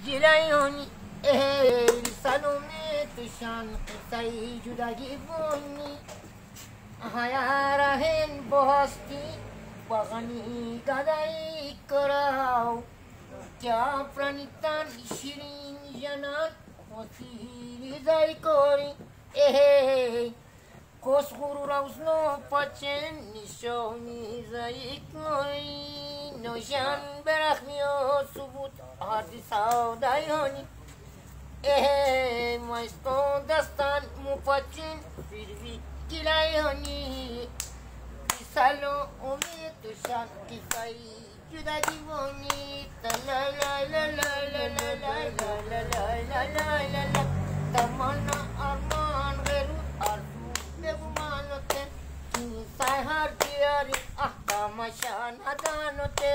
Gireyun el salumi tuşan kısayı cüragi bunni Hayarahen bohasti bagani gadai karav Kya pranitar şirin yanar Otiri zay kori Ehey Kos gurur avzno paçen Nişo nizayik saudayoni eh mas com dastan mu pachen firvi Kilayoni Kisalo umi tushan kisai Juda divoni La la la la la la la la la la la la la la Tamanna arman geru arzu Begumanote Kinsay har diyari ah tamashan adanote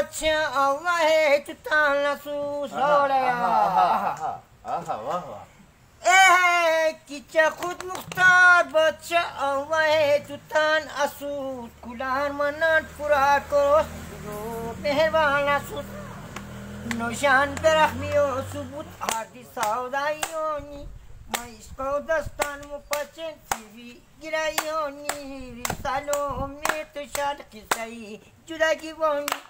लक्ष्य अवहेत तानसु सोड़या। ए किच खुद मुख्तार बच्चा अवहे तुतान असूत cooler मनाट पूरा करो जो मेहरबान असूत नौशान तरहमियो सबूत आदि सौदाइयोनी मैं इसको दस्तान मुपचन टीवी गिराइयोनी रिसालों में तो शाद किसाई जुदा की बोनी